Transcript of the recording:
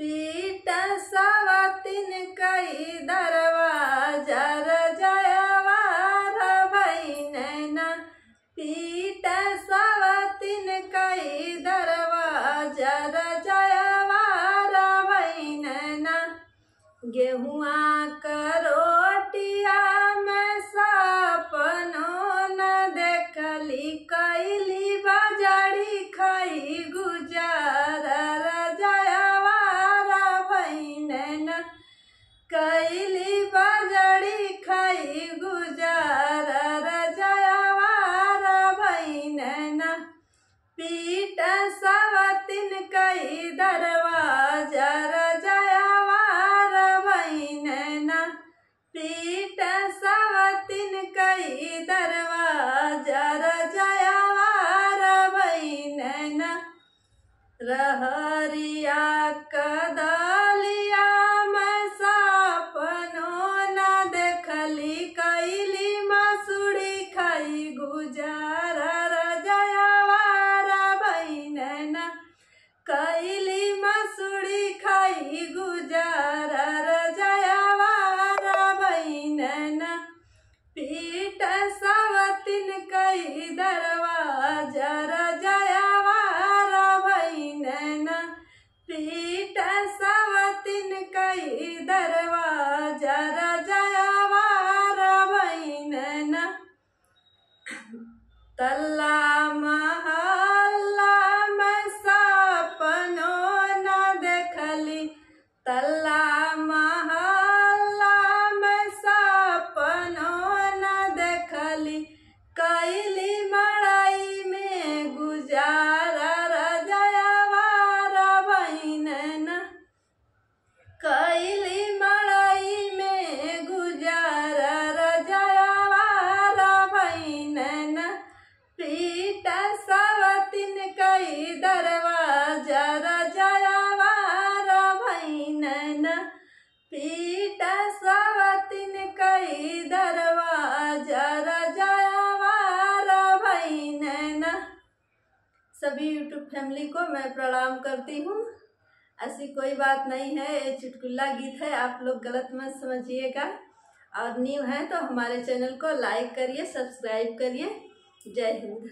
पीट सवतिन कई दरवाज़ा जयवार भैनैना पीट सवतिन कई दरवाज़ा जयवार भैनैना गेहुआ करोटिया कैली बजारी खाई गुजार जयवार भैनैना पीट सवतिन कई दरवाज़ा जयवार भैनैना पीट सवतिन कई दरवाज़ा जयवार भैनैना रहरिया भैनैना कैली मसूरी खाई गुजार जयवार भैनैना पीठ सवतिन कई तल्ला महल्ला में न देखली। तल्ला महल्ला में न देखली। कैली मड़ाई में गुजार पीट सवतिन कई दरवाज़ा सभी यूट्यूब फैमिली को मैं प्रणाम करती हूँ। ऐसी कोई बात नहीं है, ये चुटकुला गीत है, आप लोग गलत मत समझिएगा। और न्यू है तो हमारे चैनल को लाइक करिए सब्सक्राइब करिए। जय हिंद।